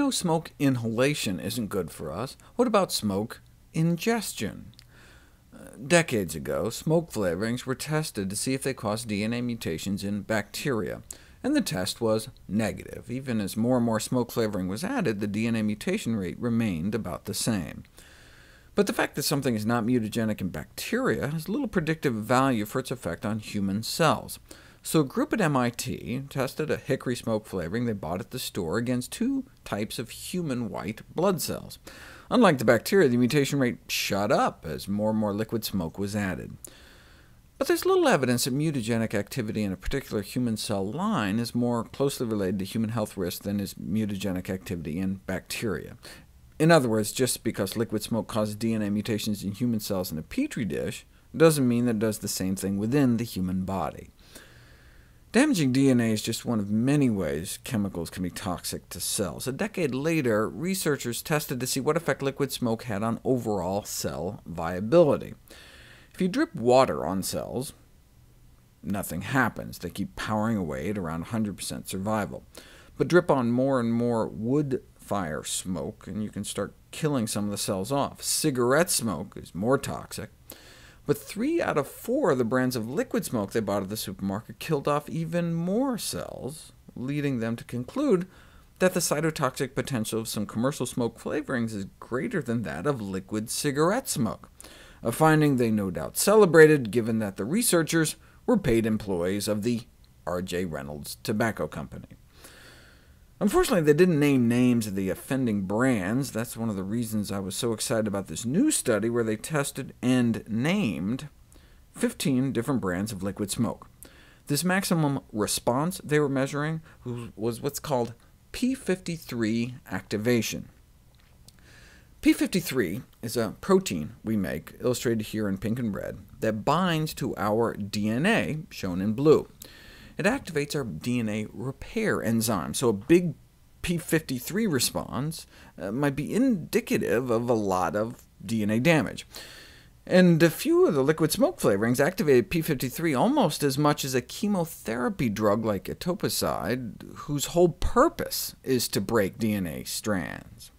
know smoke inhalation isn't good for us. What about smoke ingestion? Uh, decades ago, smoke flavorings were tested to see if they caused DNA mutations in bacteria, and the test was negative. Even as more and more smoke flavoring was added, the DNA mutation rate remained about the same. But the fact that something is not mutagenic in bacteria has little predictive value for its effect on human cells. So a group at MIT tested a hickory smoke flavoring they bought at the store against two types of human white blood cells. Unlike the bacteria, the mutation rate shot up as more and more liquid smoke was added. But there's little evidence that mutagenic activity in a particular human cell line is more closely related to human health risk than is mutagenic activity in bacteria. In other words, just because liquid smoke causes DNA mutations in human cells in a petri dish, doesn't mean that it does the same thing within the human body. Damaging DNA is just one of many ways chemicals can be toxic to cells. A decade later, researchers tested to see what effect liquid smoke had on overall cell viability. If you drip water on cells, nothing happens. They keep powering away at around 100% survival. But drip on more and more wood fire smoke, and you can start killing some of the cells off. Cigarette smoke is more toxic. But three out of four of the brands of liquid smoke they bought at the supermarket killed off even more cells, leading them to conclude that the cytotoxic potential of some commercial smoke flavorings is greater than that of liquid cigarette smoke, a finding they no doubt celebrated, given that the researchers were paid employees of the R.J. Reynolds Tobacco Company. Unfortunately, they didn't name names of the offending brands. That's one of the reasons I was so excited about this new study, where they tested and named 15 different brands of liquid smoke. This maximum response they were measuring was what's called P53 activation. P53 is a protein we make, illustrated here in pink and red, that binds to our DNA, shown in blue it activates our DNA repair enzyme, so a big p53 response uh, might be indicative of a lot of DNA damage. And a few of the liquid smoke flavorings activated p53 almost as much as a chemotherapy drug like etoposide, whose whole purpose is to break DNA strands.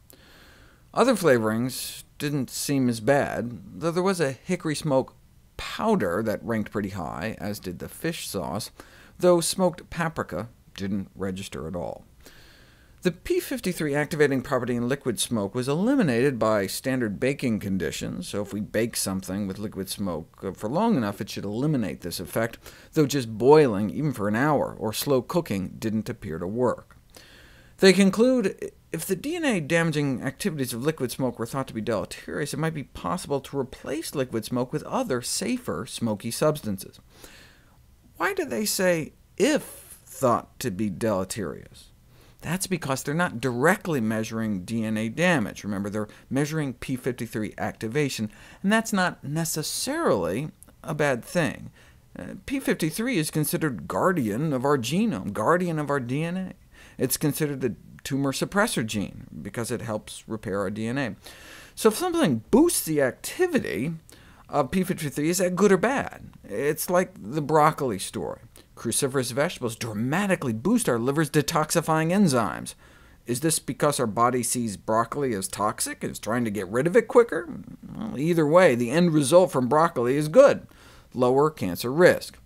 Other flavorings didn't seem as bad, though there was a hickory smoke powder that ranked pretty high, as did the fish sauce, though smoked paprika didn't register at all. The p53 activating property in liquid smoke was eliminated by standard baking conditions, so if we bake something with liquid smoke uh, for long enough, it should eliminate this effect, though just boiling, even for an hour, or slow cooking didn't appear to work. They conclude if the DNA-damaging activities of liquid smoke were thought to be deleterious, it might be possible to replace liquid smoke with other, safer, smoky substances. Why do they say if thought to be deleterious? That's because they're not directly measuring DNA damage. Remember, they're measuring p53 activation, and that's not necessarily a bad thing. Uh, p53 is considered guardian of our genome, guardian of our DNA. It's considered a tumor suppressor gene, because it helps repair our DNA. So if something boosts the activity, of p53, is that good or bad? It's like the broccoli story. Cruciferous vegetables dramatically boost our liver's detoxifying enzymes. Is this because our body sees broccoli as toxic and is trying to get rid of it quicker? Well, either way, the end result from broccoli is good, lower cancer risk.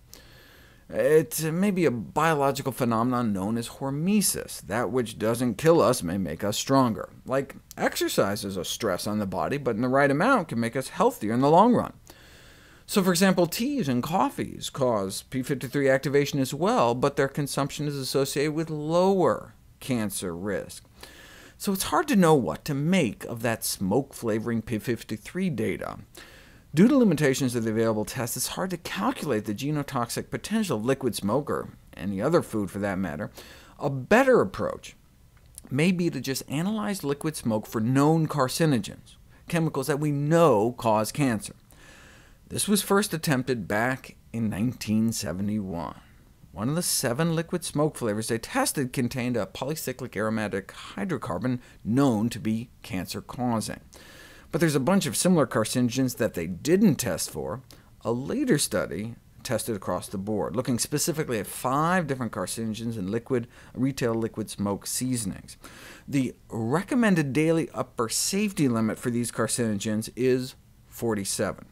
It may be a biological phenomenon known as hormesis. That which doesn't kill us may make us stronger. Like exercise is a stress on the body, but in the right amount can make us healthier in the long run. So for example, teas and coffees cause p53 activation as well, but their consumption is associated with lower cancer risk. So it's hard to know what to make of that smoke-flavoring p53 data. Due to limitations of the available tests, it's hard to calculate the genotoxic potential of liquid smoke, or any other food for that matter. A better approach may be to just analyze liquid smoke for known carcinogens, chemicals that we know cause cancer. This was first attempted back in 1971. One of the seven liquid smoke flavors they tested contained a polycyclic aromatic hydrocarbon known to be cancer-causing. But there's a bunch of similar carcinogens that they didn't test for. A later study tested across the board, looking specifically at five different carcinogens in liquid, retail liquid smoke seasonings. The recommended daily upper safety limit for these carcinogens is 47.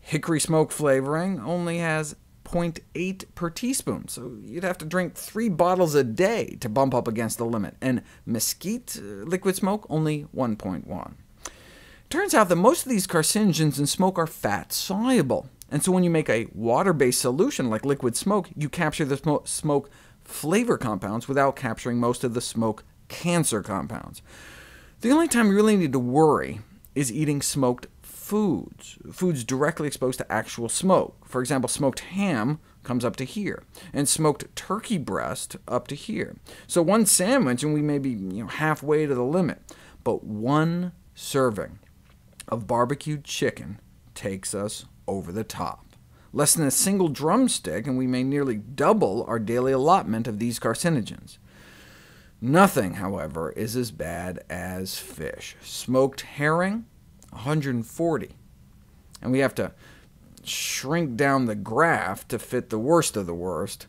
Hickory smoke flavoring only has 0.8 per teaspoon, so you'd have to drink three bottles a day to bump up against the limit, and mesquite uh, liquid smoke only 1.1. Turns out that most of these carcinogens in smoke are fat-soluble, and so when you make a water-based solution like liquid smoke, you capture the smoke flavor compounds without capturing most of the smoke cancer compounds. The only time you really need to worry is eating smoked foods, foods directly exposed to actual smoke. For example, smoked ham comes up to here, and smoked turkey breast up to here. So one sandwich, and we may be you know, halfway to the limit, but one serving of barbecued chicken takes us over the top. Less than a single drumstick, and we may nearly double our daily allotment of these carcinogens. Nothing, however, is as bad as fish. Smoked herring, 140. And we have to shrink down the graph to fit the worst of the worst.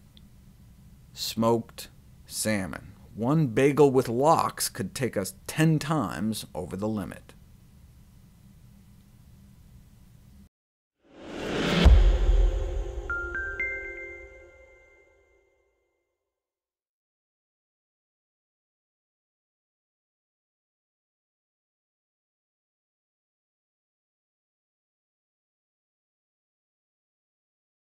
Smoked salmon. One bagel with lox could take us 10 times over the limit.